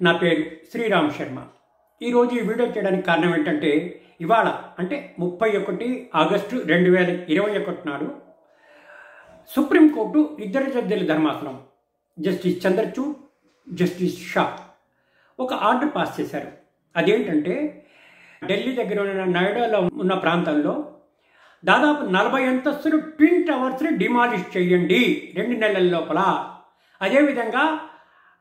నా పేరు శ్రీరామ్ శర్మ. ఈరోజు ఈ వీడియో చేయడానికి కారణం ఏంటంటే ఇవాళ అంటే ముప్పై ఒకటి ఆగస్టు రెండు వేల ఇరవై ఒకటి నాడు సుప్రీంకోర్టు ఇద్దరు జడ్జిల ధర్మాసనం జస్టిస్ చంద్రచూడ్ జస్టిస్ షా ఒక ఆర్డర్ పాస్ చేశారు. అదేంటంటే ఢిల్లీ దగ్గర ఉన్న నోయిడాలో ఉన్న ప్రాంతంలో దాదాపు నలభై అంతస్తులు ట్విన్ టవర్స్ని డిమాలిష్ చేయండి రెండు నెలల లోపల. అదేవిధంగా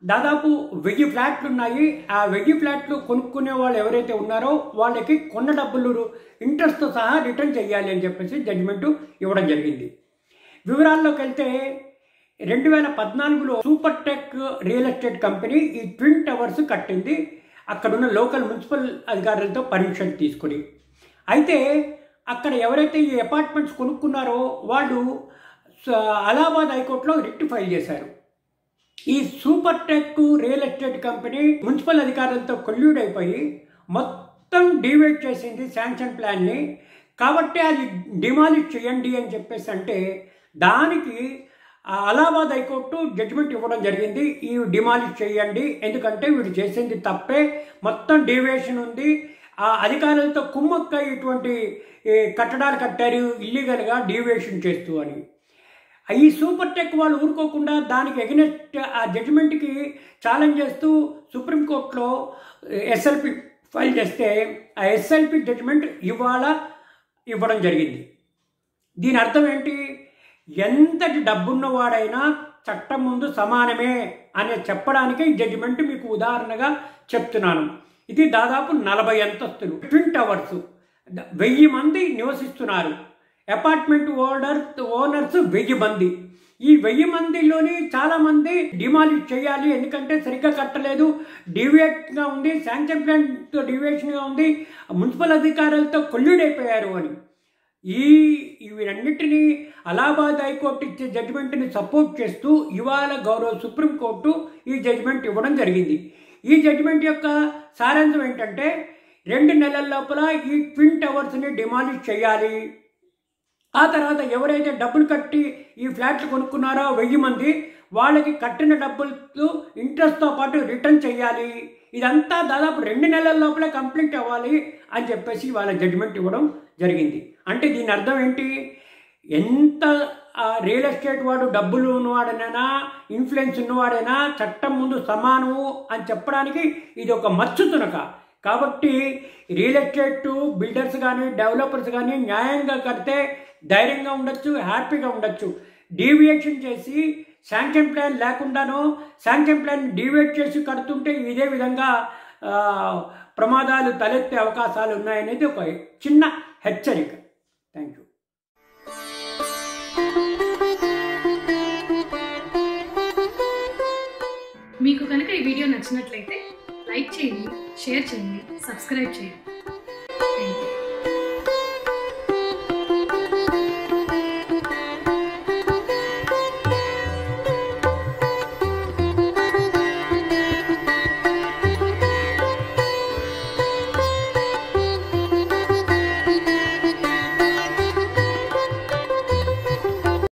దాదాపు వెయ్యి ఫ్లాట్లు ఉన్నాయి. ఆ వెయ్యి ఫ్లాట్లు కొనుక్కునే వాళ్ళు ఎవరైతే ఉన్నారో వాళ్ళకి కొన్న డబ్బులు ఇంట్రెస్ట్తో సహా రిటర్న్ చేయాలి అని చెప్పేసి జడ్జిమెంటు ఇవ్వడం జరిగింది. వివరాల్లోకి వెళ్తే రెండు వేల పద్నాలుగులో super tech real estate company ఈ ట్విన్ టవర్స్ కట్టింది. అక్కడున్న లోకల్ మున్సిపల్ అధికారులతో పర్మిషన్ తీసుకుని. అయితే అక్కడ ఎవరైతే ఈ అపార్ట్మెంట్స్ కొనుక్కున్నారో వాళ్ళు స- అలహాబాద్ హైకోర్టులో రిట్ ఫైల్ చేశారు. ఈ Supertech real estate company municipal అధికారులతో కొల్యూడ్ అయిపోయి మొత్తం డివైడ్ చేసింది శాంక్షన్ ప్లాన్ని కాబట్టి అది డిమాలిష్ చేయండి అని చెప్పేసి అంటే దానికి అలహాబాద్ హైకోర్టు జడ్జిమెంట్ ఇవ్వడం జరిగింది. ఈ డిమాలిష్ చేయండి. ఎందుకంటే వీడు చేసింది తప్పే. మొత్తం డివేషన్ ఉంది. ఆ అధికారులతో కుమ్మక్క ఇటువంటి కట్టడాలు కట్టారు. ఇల్లీగల్గా డివేషన్ చేస్తూ అని. ఈ సూపర్ టెక్ వాళ్ళు ఊరుకోకుండా దానికి ఎగనెస్ట్ ఆ జడ్జిమెంట్కి ఛాలెంజ్ చేస్తూ సుప్రీంకోర్టులో ఎస్ఎల్పి ఫైల్ చేస్తే ఆ ఎస్ఎల్పి జడ్జిమెంట్ ఇవాళ ఇవ్వడం జరిగింది. దీని అర్థం ఏంటి? ఎంతటి డబ్బున్నవాడైనా చట్టం ముందు సమానమే అనే చెప్పడానికి ఈ జడ్జిమెంట్ మీకు ఉదాహరణగా చెప్తున్నాను. ఇది దాదాపు నలభై అంతస్తులు ట్విన్ టవర్స్ వెయ్యి మంది నివసిస్తున్నారు. అపార్ట్మెంట్ ఓనర్స్ ఓనర్స్ వెయ్యి మంది. ఈ వెయ్యి మందిలోని చాలా మంది డిమాలిష్ చేయాలి. ఎందుకంటే సరిగ్గా కట్టలేదు. డివియేట్గా ఉంది. శాంక్షన్ ప్లాన్తో డివియేషన్గా ఉంది. మున్సిపల్ అధికారులతో కొల్లుడైపోయారు అని. ఈ ఇవన్నిటినీ అలహాబాద్ హైకోర్టు ఇచ్చే జడ్జిమెంట్ని సపోర్ట్ చేస్తూ ఇవాళ గౌరవ సుప్రీంకోర్టు ఈ జడ్జిమెంట్ ఇవ్వడం జరిగింది. ఈ జడ్జిమెంట్ యొక్క సారాంశం ఏంటంటే రెండు నెలల లోపల ఈ ట్విన్ టవర్స్ని డిమాలిష్ చేయాలి. ఆ తర్వాత ఎవరైతే డబ్బులు కట్టి ఈ ఫ్లాట్లు కొనుక్కున్నారో వెయ్యి మంది వాళ్ళకి కట్టిన డబ్బులు ఇంట్రెస్ట్తో పాటు రిటర్న్ చేయాలి. ఇదంతా దాదాపు రెండు నెలల లోపలే కంప్లీట్ అవ్వాలి అని చెప్పేసి వాళ్ళ జడ్జిమెంట్ ఇవ్వడం జరిగింది. అంటే దీని అర్థం ఏంటి? ఎంత రియల్ ఎస్టేట్ వాడు డబ్బులు ఉన్నవాడైనా ఇన్ఫ్లుయెన్స్ ఉన్నవాడైనా చట్టం ముందు సమానము అని చెప్పడానికి ఇది ఒక మచ్చు తునక. కాబట్టి రియల్ ఎస్టేట్ బిల్డర్స్ కానీ డెవలపర్స్ కానీ న్యాయంగా కడితే ధైర్యంగా ఉండొచ్చు హ్యాపీగా ఉండొచ్చు. డీవియేషన్ చేసి శాంక్షన్ ప్లాన్ లేకుండానో శాంక్షన్ ప్లాన్ డీవియేట్ చేసి కడుతుంటే ఇదే విధంగా ప్రమాదాలు తలెత్తే అవకాశాలు ఉన్నాయనేది ఒక చిన్న హెచ్చరిక. థ్యాంక్ యూ మీకు కనుక ఈ వీడియో నచ్చినట్లయితే లైక్ చేయండి షేర్ చేయండి సబ్స్క్రైబ్ చేయండి.